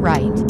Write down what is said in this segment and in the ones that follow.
Right.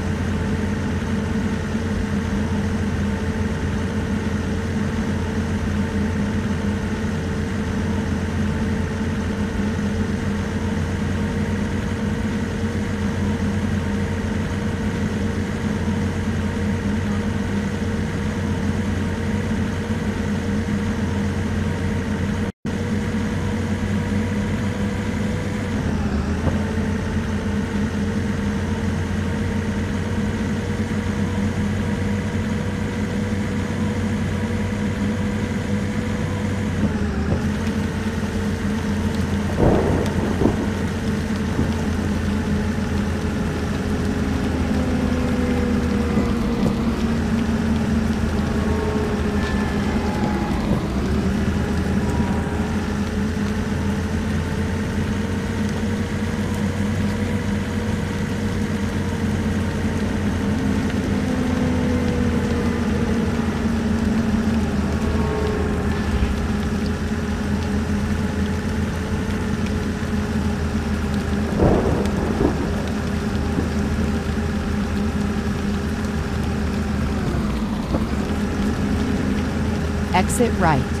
Exit right.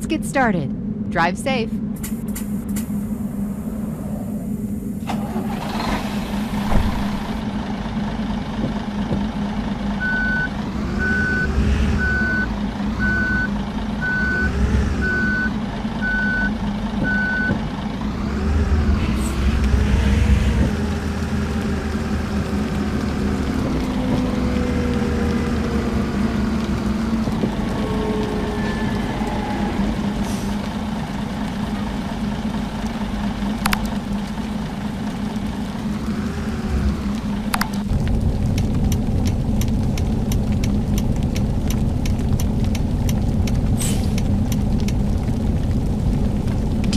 get started. Drive safe.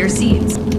Your seats.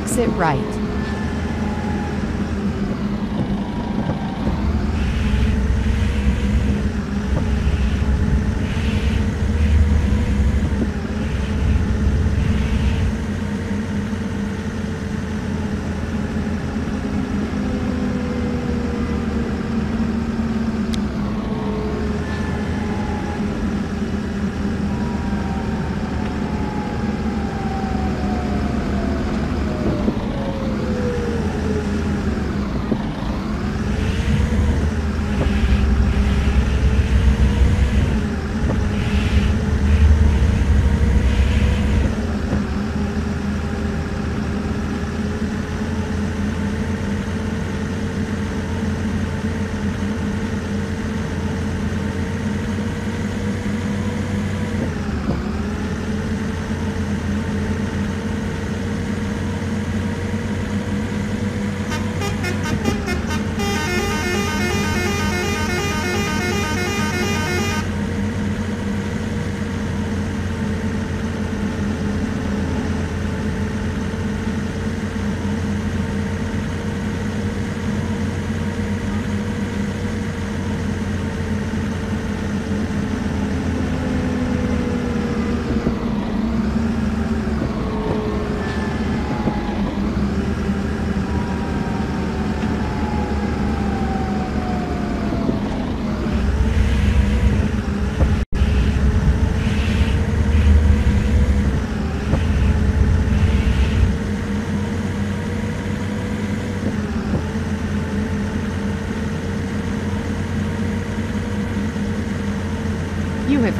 Exit right. You have